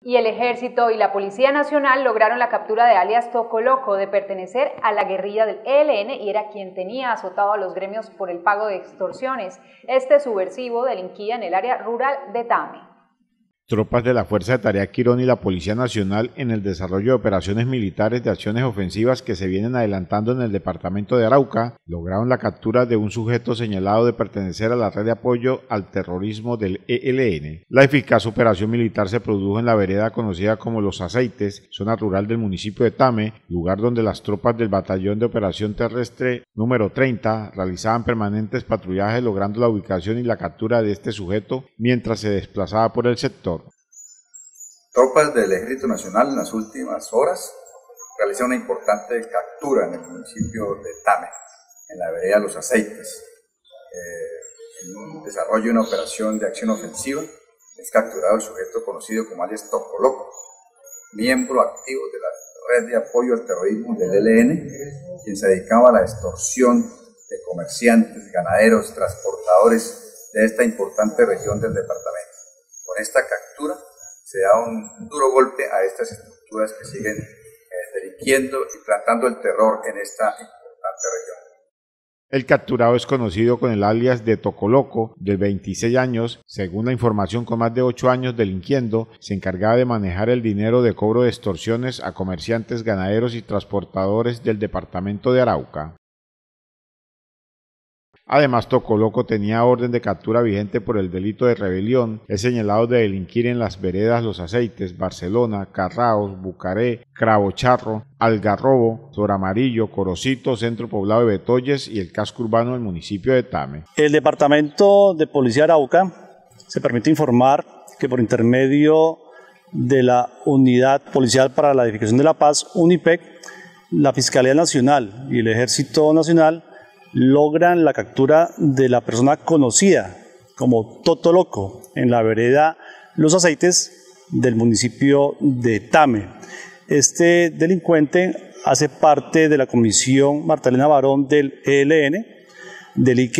Y el ejército y la Policía Nacional lograron la captura de alias Tocoloco de pertenecer a la guerrilla del ELN y era quien tenía azotado a los gremios por el pago de extorsiones. Este subversivo delinquía en el área rural de Tame. Tropas de la Fuerza de Tarea Quirón y la Policía Nacional en el desarrollo de operaciones militares de acciones ofensivas que se vienen adelantando en el departamento de Arauca lograron la captura de un sujeto señalado de pertenecer a la red de apoyo al terrorismo del ELN. La eficaz operación militar se produjo en la vereda conocida como Los Aceites, zona rural del municipio de Tame, lugar donde las tropas del Batallón de Operación Terrestre número 30 realizaban permanentes patrullajes logrando la ubicación y la captura de este sujeto mientras se desplazaba por el sector. Tropas del Ejército Nacional en las últimas horas realizaron una importante captura en el municipio de Tame, en la vereda Los Aceites. Eh, en un desarrollo de una operación de acción ofensiva es capturado el sujeto conocido como alias Tocoloco, miembro activo de la red de apoyo al terrorismo del ELN, quien se dedicaba a la extorsión de comerciantes, ganaderos, transportadores de esta importante región del departamento. Con esta captura se da un duro golpe a estas estructuras que siguen eh, delinquiendo y plantando el terror en esta importante región. El capturado es conocido con el alias de Tocoloco, de 26 años, según la información con más de 8 años delinquiendo, se encargaba de manejar el dinero de cobro de extorsiones a comerciantes, ganaderos y transportadores del departamento de Arauca. Además, Tocoloco tenía orden de captura vigente por el delito de rebelión. Es señalado de delinquir en las veredas Los Aceites, Barcelona, Carraos, Bucaré, Cravocharro, Algarrobo, Amarillo, Corocito, Centro Poblado de Betoyes y el casco urbano del municipio de Tame. El Departamento de Policía Arauca se permite informar que por intermedio de la Unidad Policial para la Edificación de la Paz, UNIPEC, la Fiscalía Nacional y el Ejército Nacional logran la captura de la persona conocida como Toto Loco en la vereda Los Aceites del municipio de Tame. Este delincuente hace parte de la comisión Martalena Barón del ELN, del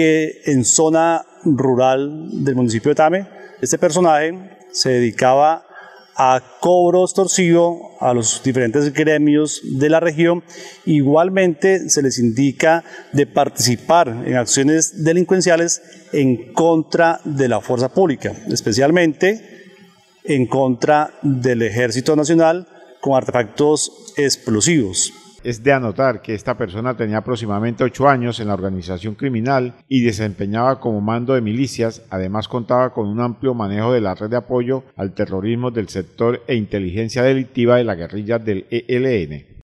en zona rural del municipio de Tame. Este personaje se dedicaba a cobro extorsivo a los diferentes gremios de la región. Igualmente se les indica de participar en acciones delincuenciales en contra de la fuerza pública, especialmente en contra del Ejército Nacional con artefactos explosivos. Es de anotar que esta persona tenía aproximadamente ocho años en la organización criminal y desempeñaba como mando de milicias, además contaba con un amplio manejo de la red de apoyo al terrorismo del sector e inteligencia delictiva de la guerrilla del ELN.